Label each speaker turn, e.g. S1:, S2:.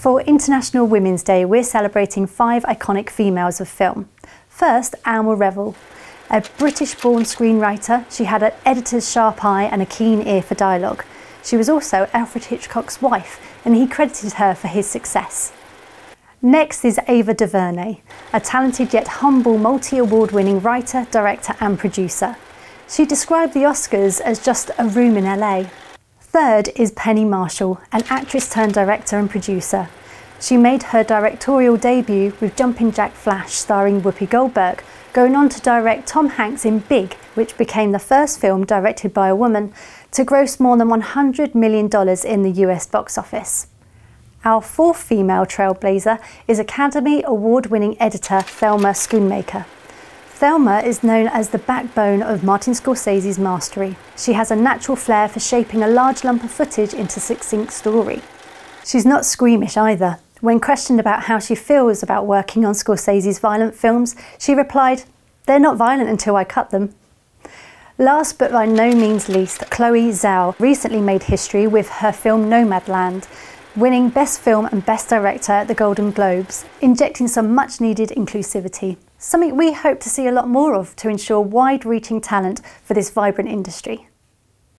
S1: For International Women's Day, we're celebrating five iconic females of film. First, Alma Reville. A British born screenwriter, she had an editor's sharp eye and a keen ear for dialogue. She was also Alfred Hitchcock's wife, and he credited her for his success. Next is Ava DuVernay, a talented yet humble multi award winning writer, director, and producer. She described the Oscars as just a room in LA. Third is Penny Marshall, an actress turned director and producer. She made her directorial debut with Jumpin' Jack Flash starring Whoopi Goldberg, going on to direct Tom Hanks in Big, which became the first film directed by a woman to gross more than $100 million in the US box office. Our fourth female trailblazer is Academy Award winning editor Thelma Schoonmaker. Thelma is known as the backbone of Martin Scorsese's mastery. She has a natural flair for shaping a large lump of footage into succinct story. She's not squeamish either. When questioned about how she feels about working on Scorsese's violent films, she replied, They're not violent until I cut them. Last but by no means least, Chloe Zhao recently made history with her film Nomadland, winning Best Film and Best Director at the Golden Globes, injecting some much needed inclusivity something we hope to see a lot more of to ensure wide reaching talent for this vibrant industry.